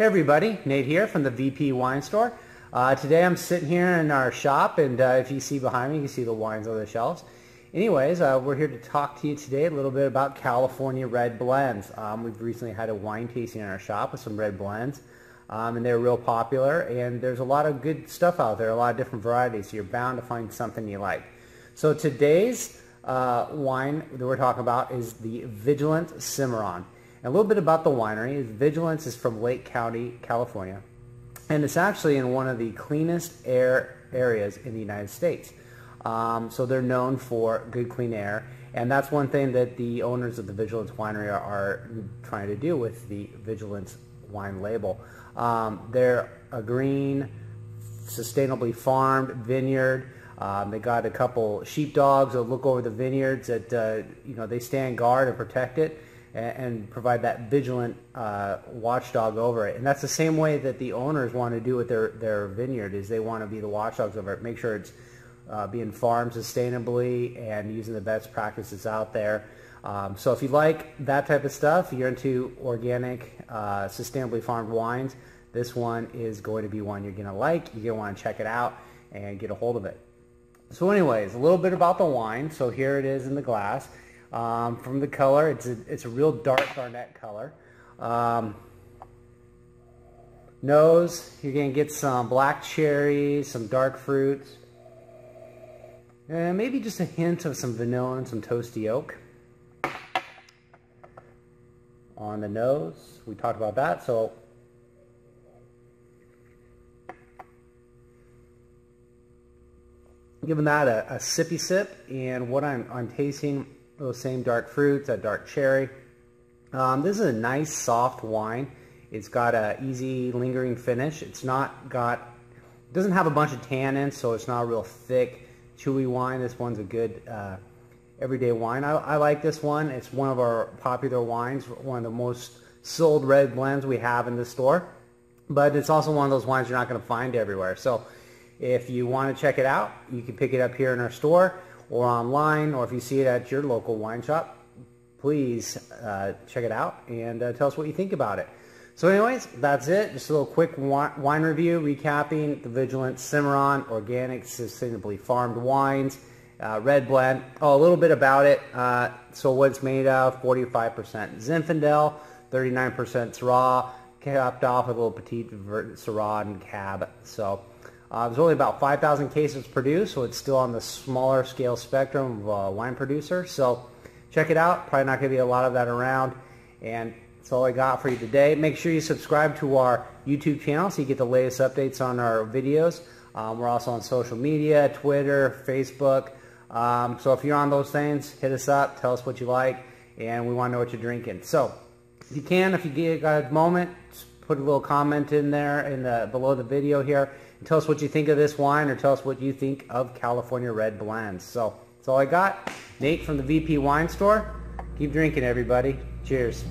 Hey everybody, Nate here from the VP Wine Store. Uh, today I'm sitting here in our shop and uh, if you see behind me, you can see the wines on the shelves. Anyways, uh, we're here to talk to you today a little bit about California red blends. Um, we've recently had a wine tasting in our shop with some red blends um, and they're real popular and there's a lot of good stuff out there, a lot of different varieties. So you're bound to find something you like. So today's uh, wine that we're talking about is the Vigilance Cimarron. And a little bit about the winery. Vigilance is from Lake County, California. And it's actually in one of the cleanest air areas in the United States. Um, so they're known for good clean air. And that's one thing that the owners of the Vigilance Winery are, are trying to do with the Vigilance wine label. Um, they're a green, sustainably farmed vineyard. Um, they got a couple sheepdogs that look over the vineyards that, uh, you know, they stand guard and protect it and, provide that vigilant uh, watchdog over it. And that's the same way that the owners want to do with their, their vineyard is they want to be the watchdogs over it, make sure it's uh, being farmed sustainably and using the best practices out there. Um, so if you like that type of stuff, you're into organic, uh, sustainably farmed wines, this one is going to be one you're going to like. You're going to want to check it out and get a hold of it. So anyways, a little bit about the wine. So here it is in the glass. Um, from the color, it's a, it's a real dark garnet color. Um, nose, you're going to get some black cherries, some dark fruits, and maybe just a hint of some vanilla and some toasty oak. On the nose, we talked about that, so giving that a, a sippy sip, and what I'm, I'm tasting those same dark fruits, that dark cherry. Um, this is a nice soft wine. It's got a easy lingering finish. It's not got, it doesn't have a bunch of tannins, so it's not a real thick, chewy wine. This one's a good uh, everyday wine. I, I, like this one. It's one of our popular wines, one of the most sold red blends we have in the store. But it's also one of those wines you're not going to find everywhere. So if you want to check it out, you can pick it up here in our store or online, or if you see it at your local wine shop, please uh, check it out and uh, tell us what you think about it. So anyways, that's it. Just a little quick wine review recapping the Vigilance Cimarron Organic Sustainably Farmed Wines. Uh, red blend. Oh, a little bit about it. Uh, so what it's made of, 45% Zinfandel, 39% Syrah, capped off with a little Petite Sirah and Cab. So uh, there's only about 5,000 cases produced, so it's still on the smaller scale spectrum of uh, wine producer. So check it out. Probably not going to be a lot of that around. And that's all I got for you today. Make sure you subscribe to our YouTube channel so you get the latest updates on our videos. Um, we're also on social media, Twitter, Facebook. Um, so if you're on those things, hit us up. Tell us what you like. And we want to know what you're drinking. So if you can, if you get a moment, put a little comment in there in the, below the video here tell us what you think of this wine or tell us what you think of California Red Blends. So that's all I got. Nate from the VP Wine Store. Keep drinking, everybody. Cheers.